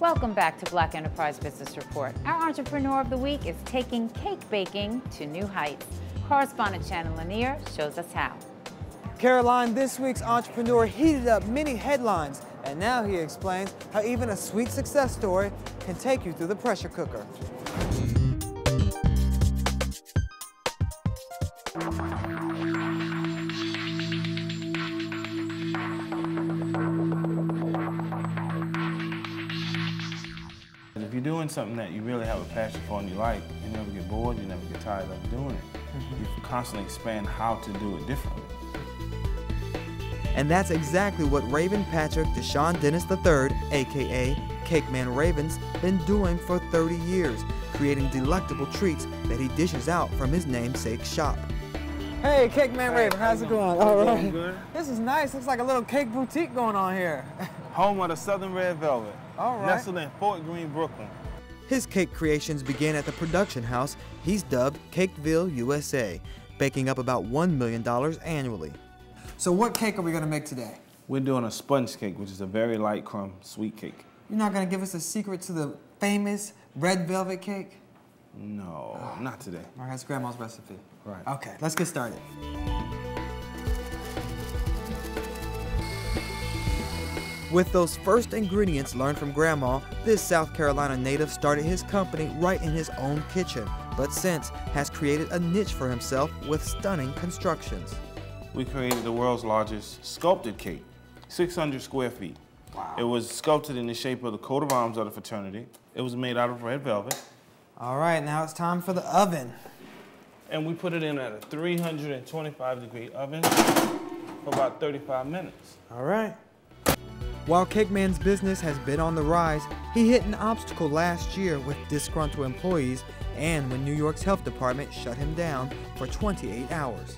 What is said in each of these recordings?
Welcome back to Black Enterprise Business Report. Our entrepreneur of the week is taking cake baking to new heights. Correspondent Shannon Lanier shows us how. Caroline, this week's entrepreneur heated up many headlines, and now he explains how even a sweet success story can take you through the pressure cooker. Doing something that you really have a passion for and you like, you never get bored, you never get tired of doing it. Mm-hmm. You constantly expand how to do it differently. And that's exactly what Raven Patrick Deshawn Dennis III, aka Cake Man Ravens, been doing for 30 years, creating delectable treats that he dishes out from his namesake shop. Hey, Cake Man Raven, how's it going? All right. Good. This is nice. Looks like a little cake boutique going on here. Home of the Southern Red Velvet. All right. Nestled in Fort Greene, Brooklyn. His cake creations began at the production house he's dubbed Cakeville, USA, baking up about $1 million annually. So what cake are we gonna make today? We're doing a sponge cake, which is a very light crumb sweet cake. You're not gonna give us a secret to the famous red velvet cake? No, not today. All right, that's grandma's recipe. Right. Okay, let's get started. With those first ingredients learned from grandma, this South Carolina native started his company right in his own kitchen, but since has created a niche for himself with stunning constructions. We created the world's largest sculpted cake, 600 square feet. Wow. It was sculpted in the shape of the coat of arms of the fraternity. It was made out of red velvet. All right, now it's time for the oven. And we put it in at a 325 degree oven for about 35 minutes. All right. While Cake Man's business has been on the rise, he hit an obstacle last year with disgruntled employees and when New York's health department shut him down for 28 hours.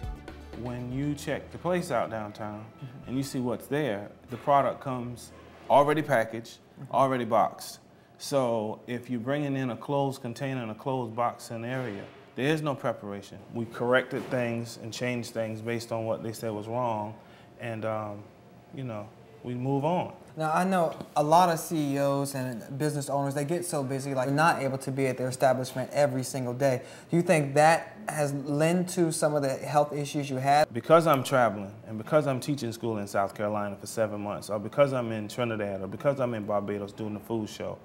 When you check the place out downtown and you see what's there, the product comes already packaged, already boxed. So if you're bringing in a closed container and a closed box area, there is no preparation. We corrected things and changed things based on what they said was wrong, and um, you know, we move on. Now I know a lot of CEOs and business owners they get so busy like not able to be at their establishment every single day. Do you think that has led to some of the health issues you had? Because I'm traveling and because I'm teaching school in South Carolina for seven months, or because I'm in Trinidad, or because I'm in Barbados doing the food show,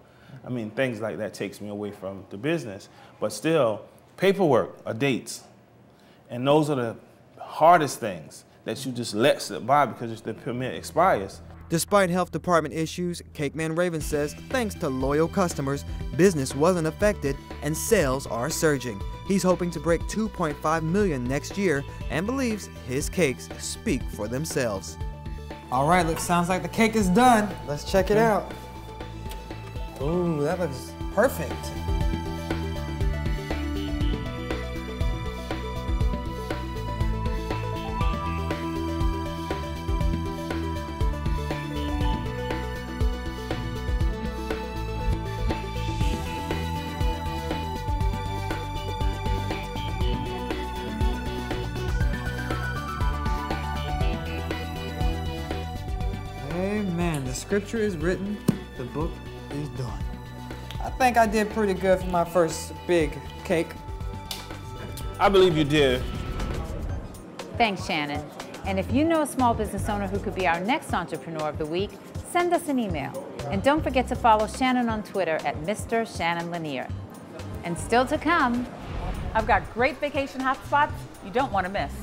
I mean, things like that takes me away from the business. But still, paperwork or dates, and those are the hardest things that you just let slip by because the permit expires. Despite health department issues, Cake Man Raven says thanks to loyal customers, business wasn't affected and sales are surging. He's hoping to break 2.5 million next year and believes his cakes speak for themselves. All right, looks sounds like the cake is done. Let's check it out. Ooh, that looks perfect. Amen. The scripture is written, the book is done. I think I did pretty good for my first big cake. I believe you did. Thanks, Shannon. And if you know a small business owner who could be our next entrepreneur of the week, send us an email. And don't forget to follow Shannon on Twitter at Mr. Shannon Lanier. And still to come, I've got great vacation hotspots you don't want to miss.